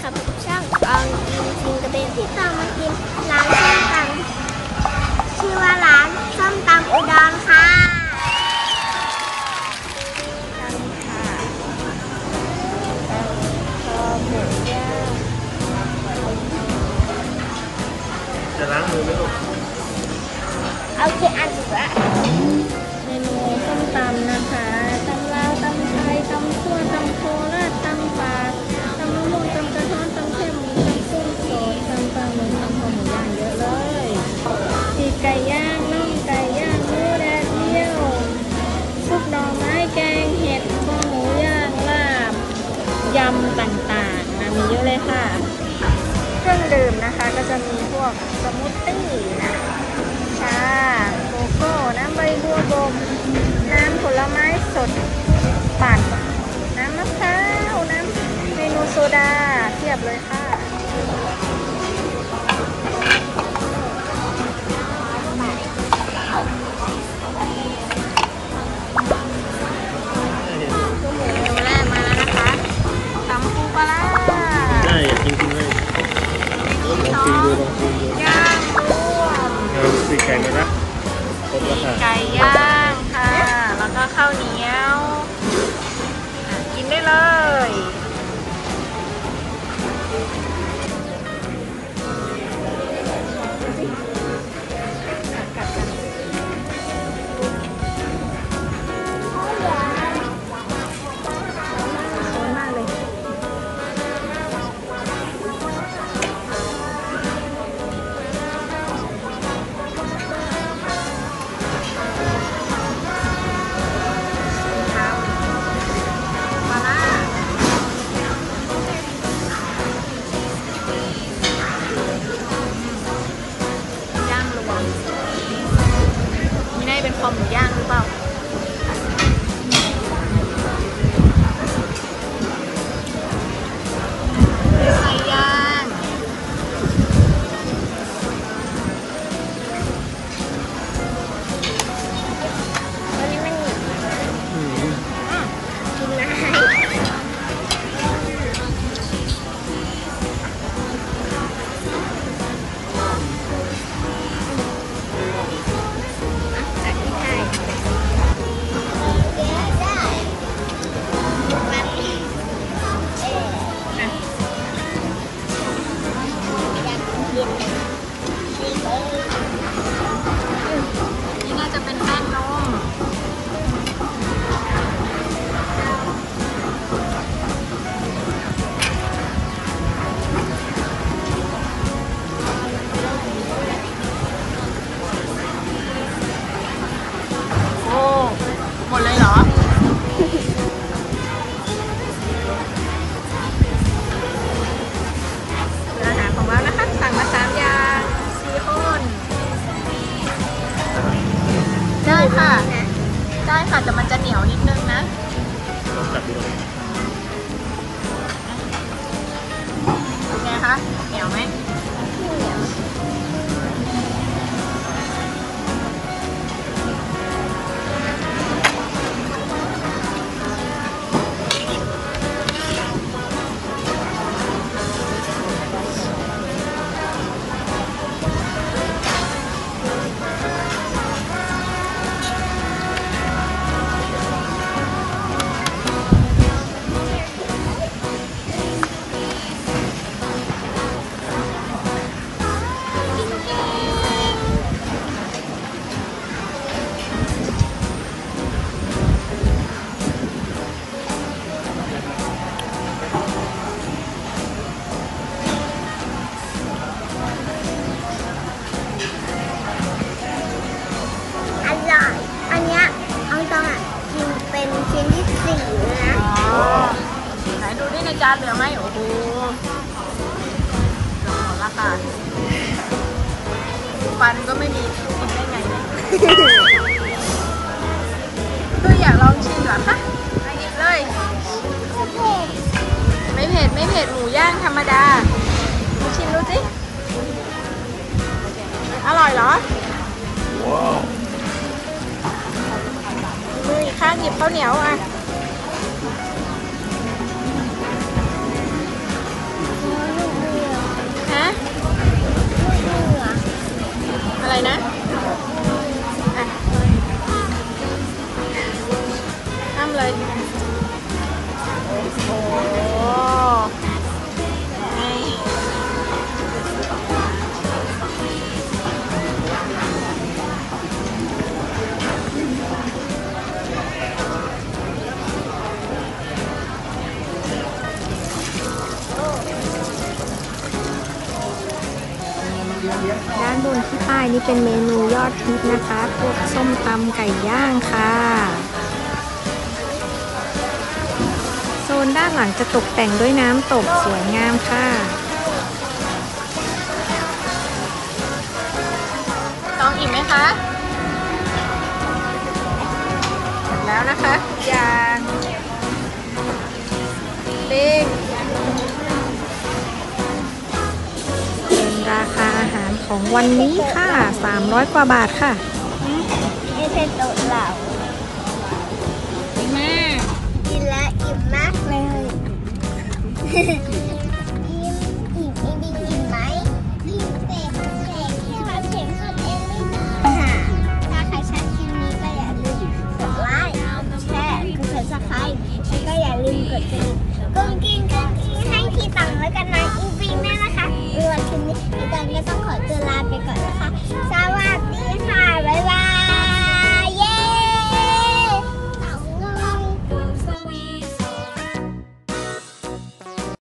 ค่ะพบกับช่องอองกินกินกระเบนที่ต้องมากินร้านส้มตำชื่อว่าร้านส้มตำอุดรค่ะกันค่ะคอหมูย่างจะล้างมือไหมลูกเอาแค่อันสุดละเมนูส้มตำนะคะ ต่างๆนะมีเยอะเลยค่ะ เครื่องดื่มนะคะก็จะมีพวกสมูทตี้นะชาโกโก้น้ำใบบัวบกน้ำผลไม้สด ย่างค่ะ แล้วก็ข้าวเหนียว กินได้เลย ง จานเหลือไหมโอ้โหเหลือหมดละค่ะฟันก็ไม่มีกินได้ไงเนี่ยตัวอยากลองชิมเหรอคะมาหยิบเลย ไม่เผ็ดไม่เผ็ดหมูย่างธรรมดาลองชิมดูสิ อร่อยเหรอว้าวมืออีกข้างหยิบข้าวเหนียวอะ อะไรนะ ที่ป้ายนี่เป็นเมนูยอดฮิตนะคะพวกส้มตำไก่ย่างค่ะ โซนด้านหลังจะตกแต่งด้วยน้ำตกสวยงามค่ะต้องอิ่มไหมคะแล้วนะคะยาง ของวันนี้ค่ะ 300 กว่าบาทค่ะนี่เป็นโต๊ะเหล่าแม่กินแล้วอิ่มมากเลย